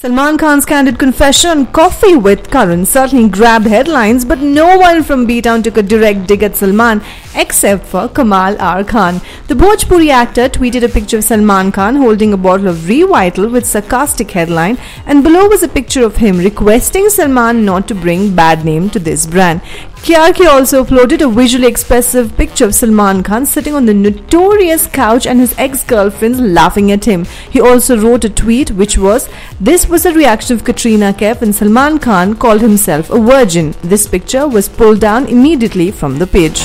Salman Khan's candid confession on Koffee with Karan certainly grabbed headlines, but no one from B-Town took a direct dig at Salman except for Kamaal R. Khan. The Bhojpuri actor tweeted a picture of Salman Khan holding a bottle of Revital with sarcastic headline and below was a picture of him requesting Salman not to bring bad name to this brand. KRK also uploaded a visually expressive picture of Salman Khan sitting on the notorious couch and his ex-girlfriends laughing at him. He also wrote a tweet which was, This was a reaction of Katrina Kaif when Salman Khan called himself a virgin. This picture was pulled down immediately from the page.